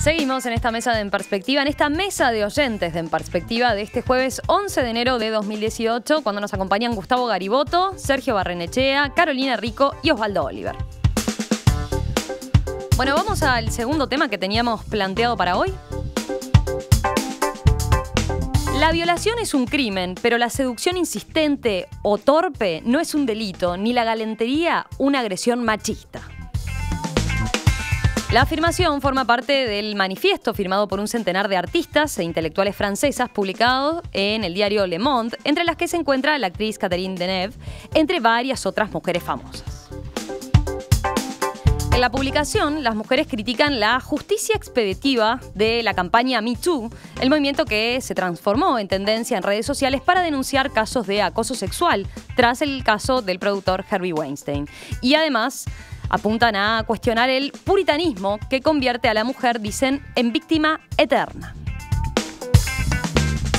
Seguimos en esta mesa de En Perspectiva, en esta mesa de oyentes de En Perspectiva de este jueves 11 de enero de 2018, cuando nos acompañan Gustavo Gariboto, Sergio Barrenechea, Carolina Rico y Osvaldo Oliver. Bueno, vamos al segundo tema que teníamos planteado para hoy. La violación es un crimen, pero la seducción insistente o torpe no es un delito, ni la galantería una agresión machista. La afirmación forma parte del manifiesto firmado por un centenar de artistas e intelectuales francesas publicado en el diario Le Monde, entre las que se encuentra la actriz Catherine Deneuve, entre varias otras mujeres famosas. En la publicación, las mujeres critican la justicia expeditiva de la campaña Me Too, el movimiento que se transformó en tendencia en redes sociales para denunciar casos de acoso sexual tras el caso del productor Harvey Weinstein. Y además, apuntan a cuestionar el puritanismo que convierte a la mujer, dicen, en víctima eterna.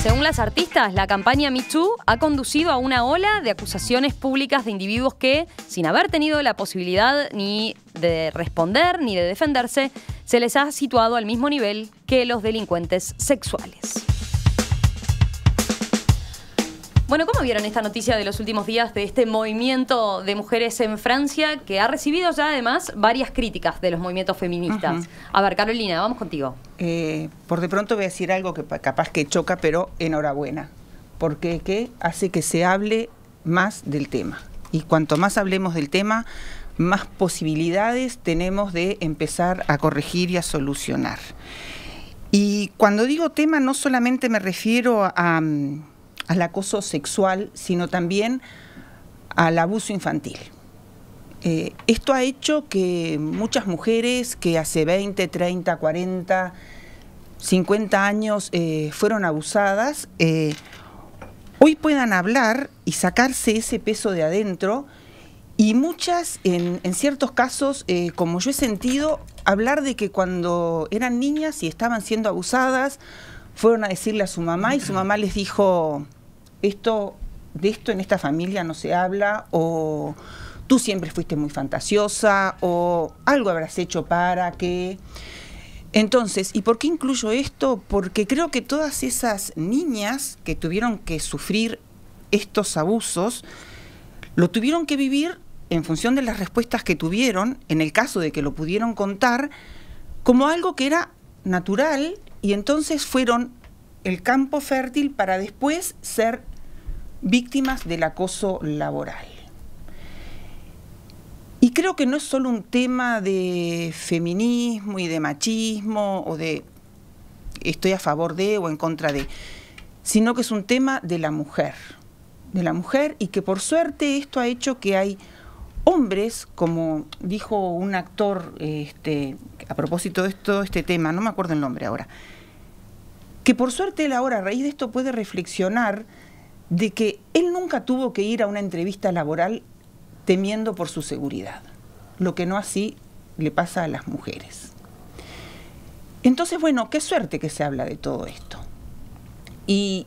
Según las artistas, la campaña Me Too ha conducido a una ola de acusaciones públicas de individuos que, sin haber tenido la posibilidad ni de responder ni de defenderse, se les ha situado al mismo nivel que los delincuentes sexuales. Bueno, ¿cómo vieron esta noticia de los últimos días de este movimiento de mujeres en Francia que ha recibido ya además varias críticas de los movimientos feministas? A ver, Carolina, vamos contigo. Eh, por de pronto voy a decir algo que capaz que choca, pero enhorabuena, porque ¿qué? hace que se hable más del tema. Y cuanto más hablemos del tema, más posibilidades tenemos de empezar a corregir y a solucionar. Y cuando digo tema, no solamente me refiero a al acoso sexual, sino también al abuso infantil. Eh, esto ha hecho que muchas mujeres que hace 20, 30, 40, 50 años eh, fueron abusadas, eh, hoy puedan hablar y sacarse ese peso de adentro y muchas, en, en ciertos casos, como yo he sentido, hablar de que cuando eran niñas y estaban siendo abusadas, fueron a decirle a su mamá y su mamá les dijo, esto, de esto en esta familia no se habla o tú siempre fuiste muy fantasiosa o algo habrás hecho para que... Entonces, ¿y por qué incluyo esto? Porque creo que todas esas niñas que tuvieron que sufrir estos abusos, lo tuvieron que vivir en función de las respuestas que tuvieron, en el caso de que lo pudieron contar, como algo que era natural y entonces fueron el campo fértil para después ser víctimas del acoso laboral. Y creo que no es solo un tema de feminismo y de machismo o de estoy a favor de o en contra de, sino que es un tema de la mujer, de la mujer y que por suerte esto ha hecho que hay hombres, como dijo un actor este, a propósito de todo este tema, no me acuerdo el nombre ahora, que por suerte él ahora a raíz de esto puede reflexionar de que él nunca tuvo que ir a una entrevista laboral temiendo por su seguridad, lo que no así le pasa a las mujeres. Entonces, bueno, qué suerte que se habla de todo esto. Y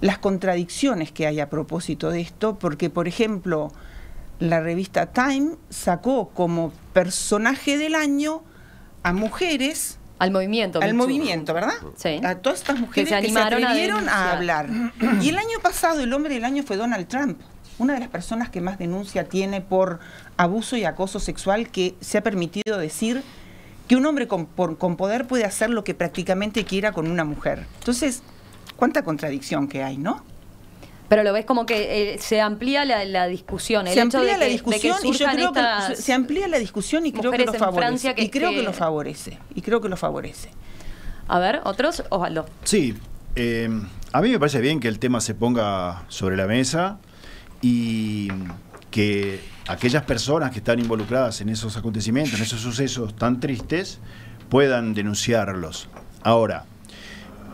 las contradicciones que hay a propósito de esto, porque, por ejemplo, la revista Time sacó como personaje del año a mujeres al movimiento. Al movimiento, ¿verdad? Sí. A todas estas mujeres que se, animaron a, hablar. Y el año pasado el hombre del año fue Donald Trump, una de las personas que más denuncia tiene por abuso y acoso sexual que se ha permitido decir que un hombre con, con poder puede hacer lo que prácticamente quiera con una mujer. Entonces, cuánta contradicción que hay, ¿no? Pero lo ves como que eh, se amplía la, discusión. se amplía la discusión y yo creo que se amplía la discusión y creo que lo favorece. y creo que, lo favorece. Y creo que lo favorece. A ver, otros, Osvaldo. Sí, eh, a mí me parece bien que el tema se ponga sobre la mesa y que aquellas personas que están involucradas en esos acontecimientos, en esos sucesos tan tristes, puedan denunciarlos. Ahora,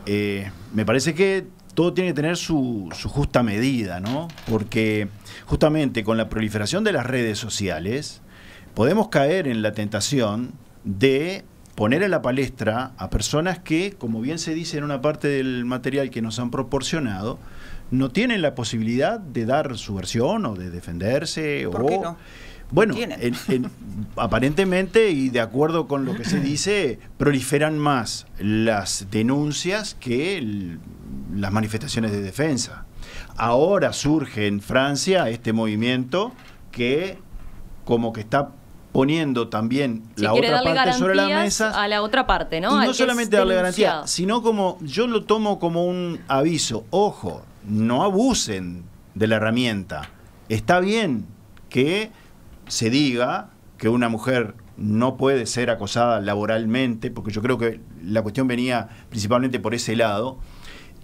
eh, me parece que todo tiene que tener su, justa medida, ¿no? Porque justamente con la proliferación de las redes sociales podemos caer en la tentación de poner en la palestra a personas que, como bien se dice en una parte del material que nos han proporcionado, no tienen la posibilidad de dar su versión o de defenderse ¿Por o qué no? Bueno, aparentemente y de acuerdo con lo que se dice, proliferan más las denuncias que las manifestaciones de defensa. Ahora surge en Francia este movimiento que como que está poniendo también la otra parte sobre la mesa. A la otra parte, ¿no? Y no solamente darle garantía, sino como yo lo tomo como un aviso. Ojo, no abusen de la herramienta. Está bien que se diga que una mujer no puede ser acosada laboralmente, porque yo creo que la cuestión venía principalmente por ese lado,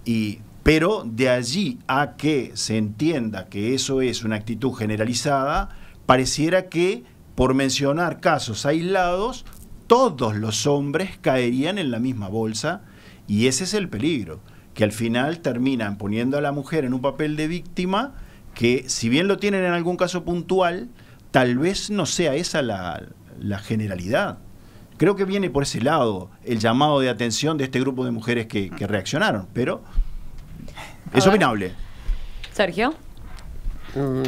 y, pero de allí a que se entienda que eso es una actitud generalizada, pareciera que por mencionar casos aislados, todos los hombres caerían en la misma bolsa y ese es el peligro, que al final terminan poniendo a la mujer en un papel de víctima que si bien lo tienen en algún caso puntual, tal vez no sea esa la, generalidad. Creo que viene por ese lado el llamado de atención de este grupo de mujeres que, reaccionaron, pero es opinable. Sergio. Mm,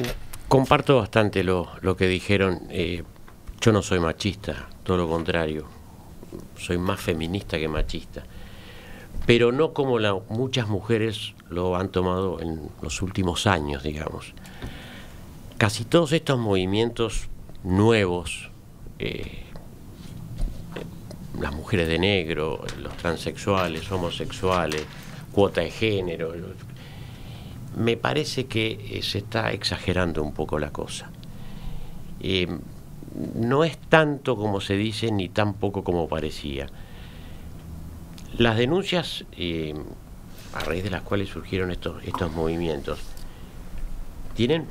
Comparto bastante lo, que dijeron. Eh, yo no soy machista, todo lo contrario. Soy más feminista que machista. Pero no como la, muchas mujeres lo han tomado en los últimos años, digamos. Casi todos estos movimientos nuevos, eh, las mujeres de negro, los transexuales, homosexuales, cuota de género, me parece que eh, se está exagerando un poco la cosa. Eh, no es tanto como se dice ni tan poco como parecía. Las denuncias eh, a raíz de las cuales surgieron estos, estos movimientos tienen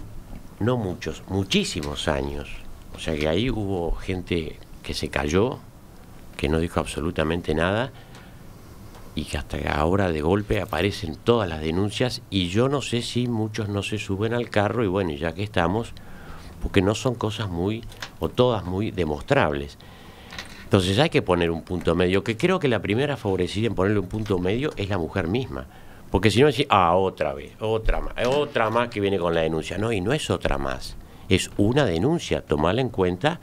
no muchos, muchísimos años. O sea que ahí hubo gente que se cayó, que no dijo absolutamente nada y que hasta ahora de golpe aparecen todas las denuncias y yo no sé si muchos no se suben al carro y bueno, ya que estamos, porque no son cosas muy, o todas muy demostrables. Entonces hay que poner un punto medio, que creo que la primera favorecida en ponerle un punto medio es la mujer misma. Porque si no decir, ah, otra vez, otra más, otra más que viene con la denuncia. No, y no es otra más, es una denuncia, tomarla en cuenta,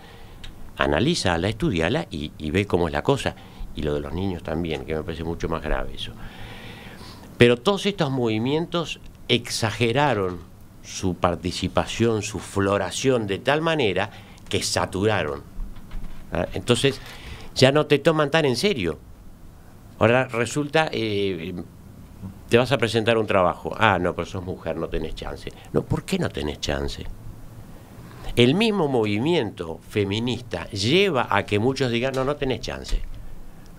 analízala, estudiala y, y ve cómo es la cosa y lo de los niños también, que me parece mucho más grave eso. Pero todos estos movimientos exageraron su participación, su floración de tal manera que saturaron. ¿ah? Entonces ya no te toman tan en serio. Ahora resulta, eh, te vas a presentar un trabajo. Ah, no, pero sos mujer, no tenés chance. No, ¿por qué no tenés chance? El mismo movimiento feminista lleva a que muchos digan, no, no tenés chance.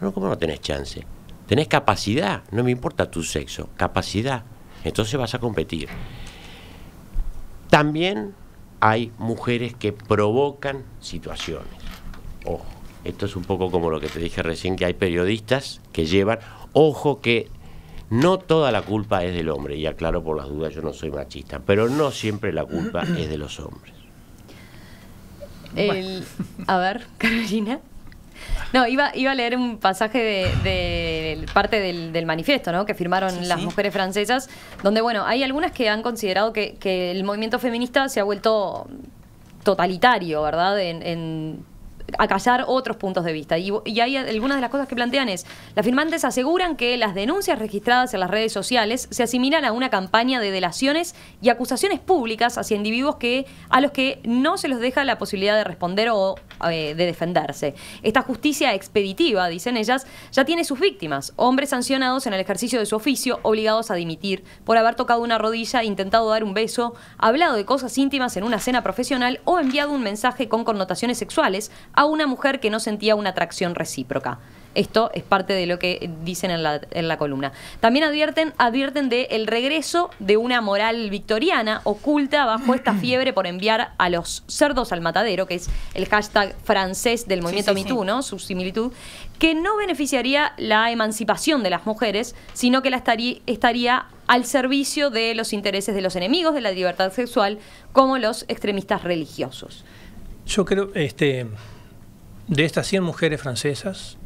No, ¿cómo no tenés chance? Tenés capacidad, no me importa tu sexo, capacidad. Entonces vas a competir. También hay mujeres que provocan situaciones. Ojo, esto es un poco como lo que te dije recién, que hay periodistas que llevan, ojo que no toda la culpa es del hombre, y aclaro por las dudas, yo no soy machista, pero no siempre la culpa es de los hombres. a ver, Carolina. No, iba, iba a leer un pasaje de, parte del, manifiesto, ¿no? Que firmaron las mujeres francesas, donde, bueno, hay algunas que han considerado que, el movimiento feminista se ha vuelto totalitario, ¿verdad? en acallar otros puntos de vista. Y, hay algunas de las cosas que plantean es, las firmantes aseguran que las denuncias registradas en las redes sociales se asimilan a una campaña de delaciones y acusaciones públicas hacia individuos que a los que no se los deja la posibilidad de responder o eh, de defenderse. Esta justicia expeditiva, dicen ellas, ya tiene sus víctimas, hombres sancionados en el ejercicio de su oficio, obligados a dimitir por haber tocado una rodilla, intentado dar un beso, hablado de cosas íntimas en una cena profesional o enviado un mensaje con connotaciones sexuales una mujer que no sentía una atracción recíproca. Esto es parte de lo que dicen en la, en la columna. También advierten, advierten de el regreso de una moral victoriana oculta bajo esta fiebre por enviar a los cerdos al matadero, que es el hashtag francés del movimiento MeToo, ¿no? Su similitud, que no beneficiaría la emancipación de las mujeres, sino que la estaría, estaría al servicio de los intereses de los enemigos de la libertad sexual, como los extremistas religiosos. Yo creo, este, de estas 100 mujeres francesas,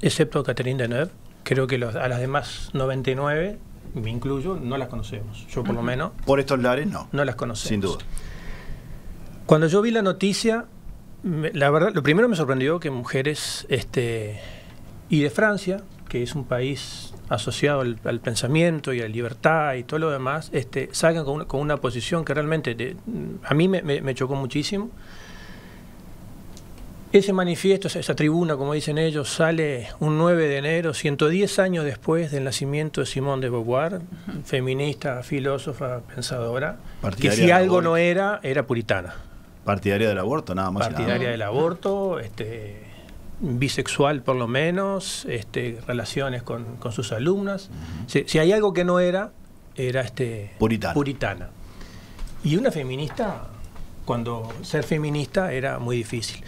excepto Catherine Deneuve, creo que a las demás 99, me incluyo, no las conocemos. Yo por lo menos... Por estos lares no. No las conocemos. Sin duda. Cuando yo vi la noticia, la verdad, lo primero me sorprendió que mujeres, este, y de Francia, que es un país asociado al, pensamiento y a la libertad y todo lo demás, este, salgan con una, con una posición que realmente a mí me, chocó muchísimo. Ese manifiesto, esa tribuna, como dicen ellos, sale un 9 de enero, 110 años después del nacimiento de Simone de Beauvoir, feminista, filósofa, pensadora, que si algo no era, era puritana. Partidaria del aborto, nada más. Partidaria del aborto, este, bisexual por lo menos, este, relaciones con, sus alumnas. si, hay algo que no era, era este, puritana. Y una feminista, cuando ser feminista era muy difícil.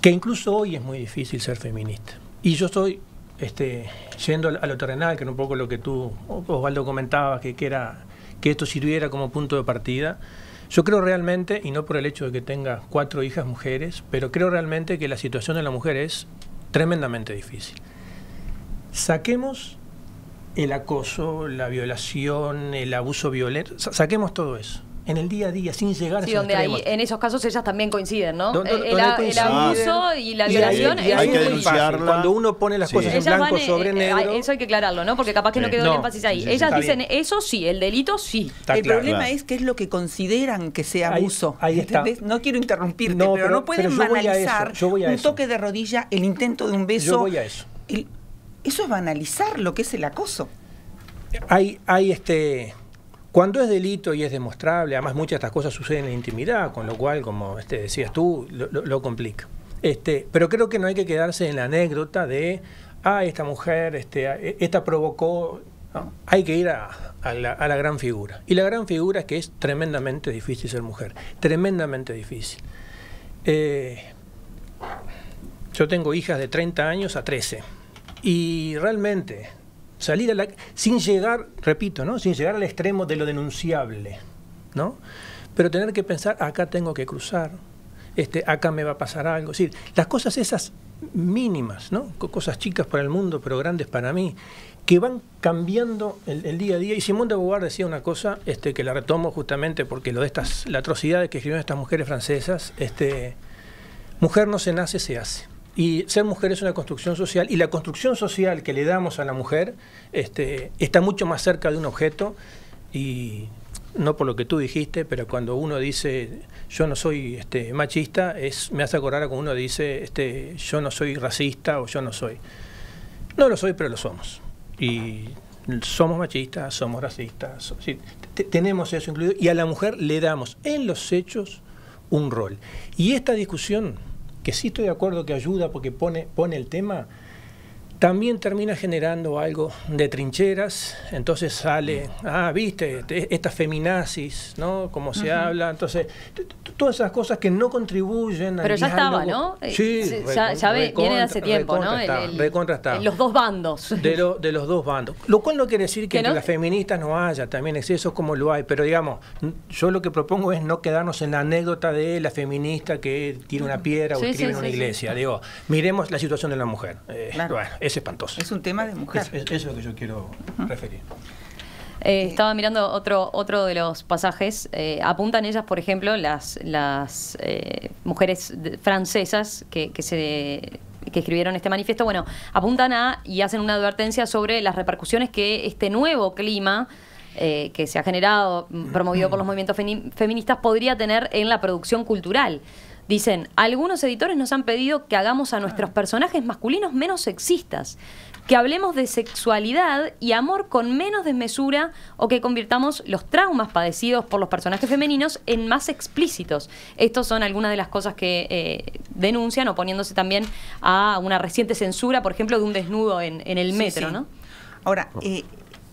Que incluso hoy es muy difícil ser feminista. Y yo estoy este, yendo a lo terrenal, que era un poco lo que tú, Osvaldo, comentabas, que, que, era, que esto sirviera como punto de partida. Yo creo realmente, y no por el hecho de que tenga cuatro hijas mujeres, pero creo realmente que la situación de la mujer es tremendamente difícil. Saquemos el acoso, la violación, el abuso violento, saquemos todo eso en el día a día, sin llegar sí, a donde ahí, en esos casos ellas también coinciden, ¿no? el, abuso y la violación es hay muy fácil. Cuando uno pone las cosas en blanco sobre eh, negro. Eso hay que aclararlo, ¿no? Porque capaz que no quedó el énfasis ahí. ellas dicen eso sí, el delito sí. el problema es que es lo que consideran que sea abuso. Ahí, está. No quiero interrumpirte, pero, no pueden banalizar un toque de rodilla, el intento de un beso. Yo voy a eso. eso es banalizar lo que es el acoso. Hay, hay este cuando es delito y es demostrable, además muchas de estas cosas suceden en la intimidad, con lo cual, como este, decías tú, lo, complica. Este, pero creo que no hay que quedarse en la anécdota de, ah, esta mujer, este, esta provocó. hay que ir a, la, gran figura. Y la gran figura es que es tremendamente difícil ser mujer, tremendamente difícil. Eh, yo tengo hijas de 30 años a 13 y realmente salir a la, sin llegar, repito, ¿no? sin llegar al extremo de lo denunciable, ¿no? pero tener que pensar, acá tengo que cruzar, este, acá me va a pasar algo. Es las cosas esas mínimas, ¿no? cosas chicas para el mundo, pero grandes para mí, que van cambiando el, día a día. Y Simón de Beauvoir decía una cosa este, que la retomo justamente porque lo de estas, la atrocidad que escribieron estas mujeres francesas, este, mujer no se nace, se hace. Y ser mujer es una construcción social y la construcción social que le damos a la mujer este, está mucho más cerca de un objeto y no por lo que tú dijiste, pero cuando uno dice yo no soy este, machista, es, me hace acordar cuando uno dice este, yo no soy racista o yo no soy. No lo soy, pero lo somos. Y somos machistas, somos racistas, tenemos eso incluido y a la mujer le damos en los hechos un rol. Y esta discusión que sí estoy de acuerdo que ayuda porque pone, pone el tema, también termina generando algo de trincheras, entonces sale, ah, viste, estas feminazis, ¿no? Como se habla, entonces, todas esas cosas que no contribuyen Pero ya estaba, ¿no? Eh, sí, ya, viene de hace tiempo, ¿no? los dos bandos. De, de los dos bandos. Lo cual no quiere decir que, entre las feministas no haya también excesos como lo hay, pero digamos, yo lo que propongo es no quedarnos en la anécdota de la feminista que tiene una piedra o escribe en una iglesia. Digo, miremos la situación de la mujer. Eh, bueno, es espantoso. Es un tema de mujer. eso es lo que yo quiero referir. Eh, estaba mirando otro, otro de los pasajes. Eh, apuntan ellas, por ejemplo, las, las eh, mujeres francesas que, que se que escribieron este manifiesto, bueno, apuntan a y hacen una advertencia sobre las repercusiones que este nuevo clima que se ha generado, promovido por los movimientos feministas, podría tener en la producción cultural. Dicen, algunos editores nos han pedido que hagamos a nuestros personajes masculinos menos sexistas, que hablemos de sexualidad y amor con menos desmesura o que convirtamos los traumas padecidos por los personajes femeninos en más explícitos. Estas son algunas de las cosas que eh, denuncian, oponiéndose también a una reciente censura, por ejemplo, de un desnudo en, el metro, ¿no? Ahora, eh,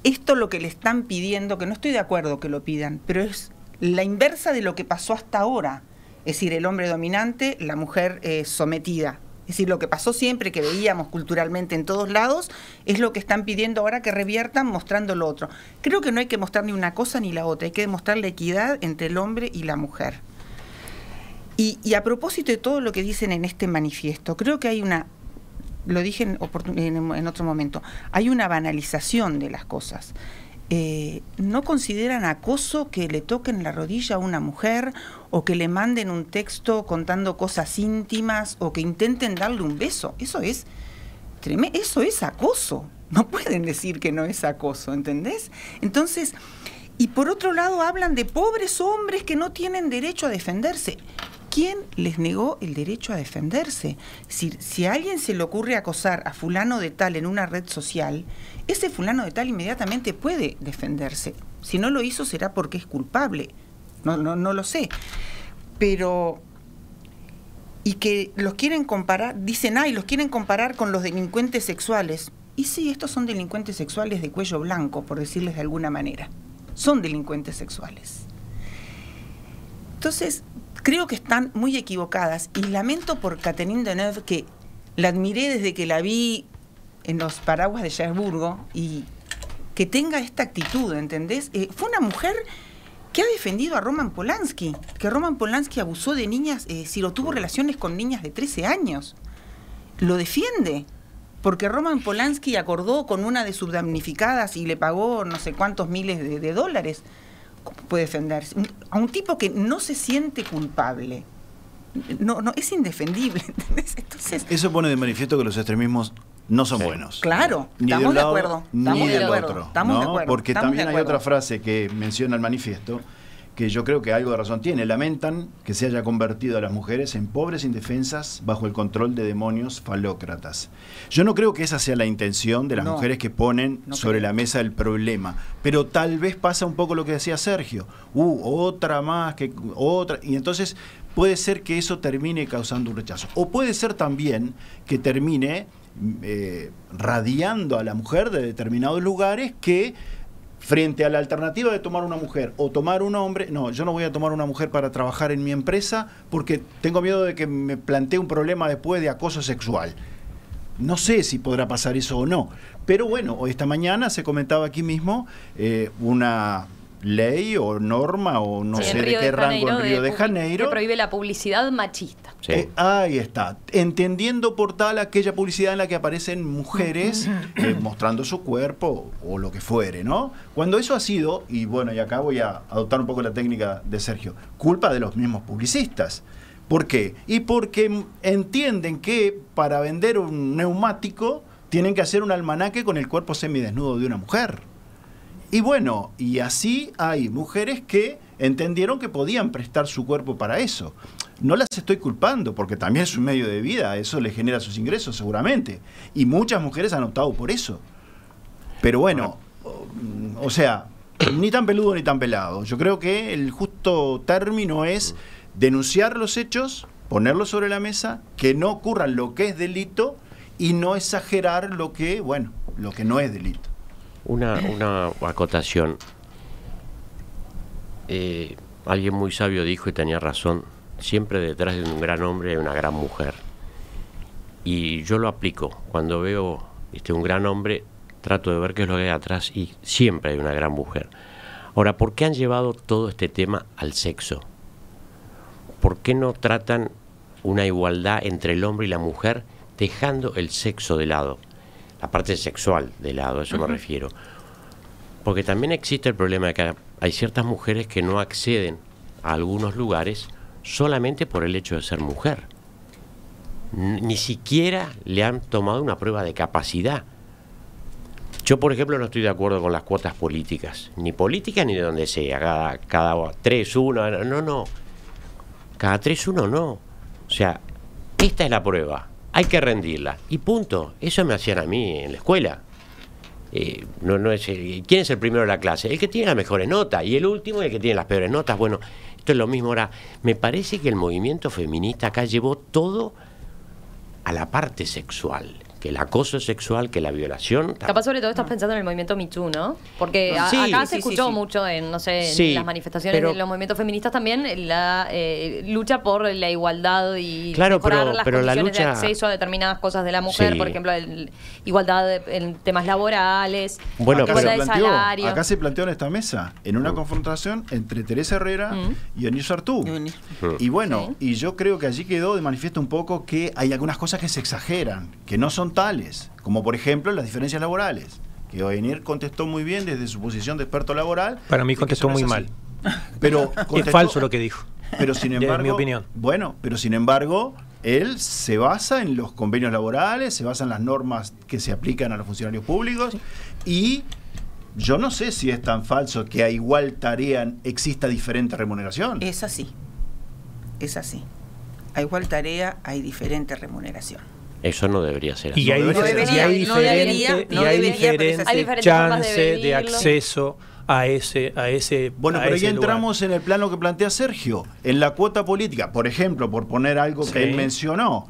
esto lo que le están pidiendo, que no estoy de acuerdo que lo pidan, pero es la inversa de lo que pasó hasta ahora es decir, el hombre dominante, la mujer eh, sometida. Es decir, lo que pasó siempre, que veíamos culturalmente en todos lados, es lo que están pidiendo ahora que reviertan mostrando lo otro. Creo que no hay que mostrar ni una cosa ni la otra, hay que demostrar la equidad entre el hombre y la mujer. Y, a propósito de todo lo que dicen en este manifiesto, creo que hay una, lo dije en, en otro momento, hay una banalización de las cosas. Eh, no consideran acoso que le toquen la rodilla a una mujer o que le manden un texto contando cosas íntimas o que intenten darle un beso. Eso es eso es acoso. No pueden decir que no es acoso, ¿entendés? Entonces, y por otro lado hablan de pobres hombres que no tienen derecho a defenderse. ¿Quién les negó el derecho a defenderse? Si, si a alguien se le ocurre acosar a fulano de tal en una red social, ese fulano de tal inmediatamente puede defenderse. Si no lo hizo será porque es culpable. No, no, no lo sé. Pero y que los quieren comparar, dicen, ay, los quieren comparar con los delincuentes sexuales. Y sí, estos son delincuentes sexuales de cuello blanco, por decirles de alguna manera. Son delincuentes sexuales. Entonces, creo que están muy equivocadas y lamento por Catherine Deneuve que la admiré desde que la vi en los paraguas de Cherburgo y que tenga esta actitud, ¿entendés? Eh, fue una mujer que ha defendido a Roman Polanski, que Roman Polanski abusó de niñas, eh, si lo tuvo relaciones con niñas de 13 años. Lo defiende, porque Roman Polanski acordó con una de sus damnificadas y le pagó no sé cuántos miles de, de dólares puede defenderse? A un tipo que no se siente culpable. No, no, es indefendible. Entonces, Eso pone de manifiesto que los extremismos no son buenos. Claro, Ni estamos un de lado, acuerdo. Ni Estamos de del acuerdo. otro. Estamos ¿no? de acuerdo. Porque estamos también de hay otra frase que menciona el manifiesto que yo creo que algo de razón tiene. Lamentan que se haya convertido a las mujeres en pobres indefensas bajo el control de demonios falócratas. Yo no creo que esa sea la intención de las No. mujeres que ponen No sobre creo. la mesa el problema. Pero tal vez pasa un poco lo que decía Sergio. Uh, otra más, que otra. Y entonces puede ser que eso termine causando un rechazo. O puede ser también que termine eh, radiando a la mujer de determinados lugares que frente a la alternativa de tomar una mujer o tomar un hombre, no, yo no voy a tomar una mujer para trabajar en mi empresa porque tengo miedo de que me plantee un problema después de acoso sexual. No sé si podrá pasar eso o no, pero bueno, esta mañana se comentaba aquí mismo eh, una ley o norma o no Sí, sé de qué rango en Río de Janeiro. Que prohíbe la publicidad machista. Sí. Eh, ahí está. Entendiendo por tal aquella publicidad en la que aparecen mujeres eh, mostrando su cuerpo o lo que fuere, ¿no? Cuando eso ha sido, y bueno, y acá voy a adoptar un poco la técnica de Sergio, culpa de los mismos publicistas. ¿Por qué? Y porque entienden que para vender un neumático tienen que hacer un almanaque con el cuerpo semidesnudo de una mujer. Y bueno, y así hay mujeres que entendieron que podían prestar su cuerpo para eso. No las estoy culpando, porque también es un medio de vida, eso les genera sus ingresos seguramente. Y muchas mujeres han optado por eso. Pero bueno, o, o sea, ni tan peludo ni tan pelado. Yo creo que el justo término es denunciar los hechos, ponerlos sobre la mesa, que no ocurran lo que es delito y no exagerar lo que, bueno, lo que no es delito. Una, una acotación. Eh, alguien muy sabio dijo y tenía razón, siempre detrás de un gran hombre hay una gran mujer. Y yo lo aplico. Cuando veo este, un gran hombre, trato de ver qué es lo que hay atrás y siempre hay una gran mujer. Ahora, ¿por qué han llevado todo este tema al sexo? ¿Por qué no tratan una igualdad entre el hombre y la mujer dejando el sexo de lado? La parte sexual de lado, a eso me refiero. Porque también existe el problema de que hay ciertas mujeres que no acceden a algunos lugares solamente por el hecho de ser mujer. Ni siquiera le han tomado una prueba de capacidad. Yo, por ejemplo, no estoy de acuerdo con las cuotas políticas, ni políticas ni de donde sea, cada, cada tres, uno, no, no. Cada tres, uno no. O sea, esta es la prueba, hay que rendirla. Y punto. Eso me hacían a mí en la escuela. Eh, no, no es ¿Quién es el primero de la clase? El que tiene las mejores notas. Y el último, el que tiene las peores notas. Bueno, esto es lo mismo ahora. Me parece que el movimiento feminista acá llevó todo a la parte sexual. Que el acoso sexual, que la violación. Capaz sobre todo estás pensando en el movimiento Me Too, ¿no? Porque a- Sí, acá sí, se escuchó sí. mucho en, no sé, en las manifestaciones pero- de los movimientos feministas también, la eh, lucha por la igualdad y Claro, mejorar pero- las pero la condiciones de lucha- acceso a determinadas cosas de la mujer, Sí. por ejemplo, el- igualdad de- en temas laborales, Bueno, acá, igualdad se de planteó, salario. acá se planteó en esta mesa, en una confrontación entre Teresa Herrera Mm. y Onís Artú. Onís. Y bueno, y yo creo que allí quedó de manifiesto un poco que hay algunas cosas que se exageran, que no son tales, como por ejemplo las diferencias laborales. que Ovenir contestó muy bien desde su posición de experto laboral. Para mí contestó muy mal. Pero Es falso lo que dijo. Pero sin embargo, mi opinión. bueno, pero sin embargo, él se basa en los convenios laborales, se basa en las normas que se aplican a los funcionarios públicos y yo no sé si es tan falso que a igual tarea exista diferente remuneración. Es así. Es así. A igual tarea hay diferente remuneración. Eso no debería ser así. Y hay, No debería, y hay no debería, no y hay. Hay diferentes formas de chance de, vivirlo. acceso a ese, a ese Bueno, a pero lugar. entramos en el plano que plantea Sergio, en la cuota política. Por ejemplo, por poner algo Sí. que él mencionó,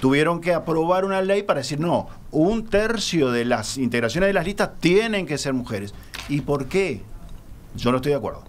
tuvieron que aprobar una ley para decir, no, un tercio de las integraciones de las listas tienen que ser mujeres. ¿Y por qué? Yo no estoy de acuerdo.